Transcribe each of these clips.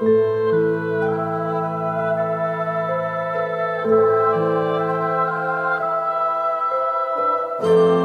Thank you.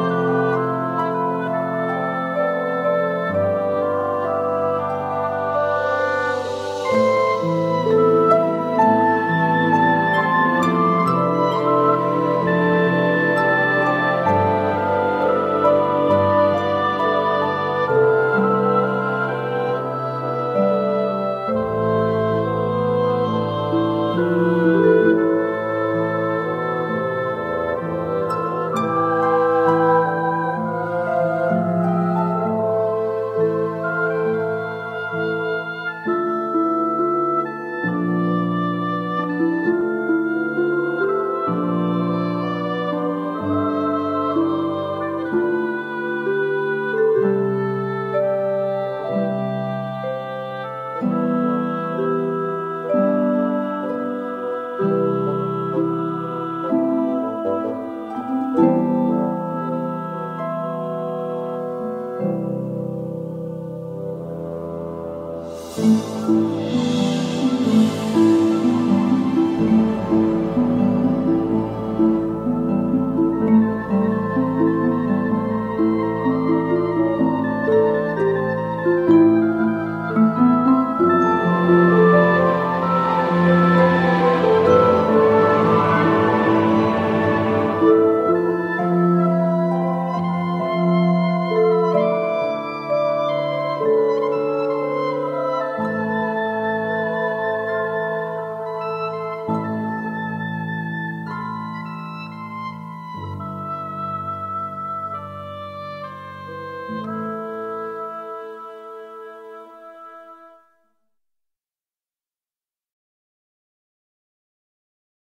Música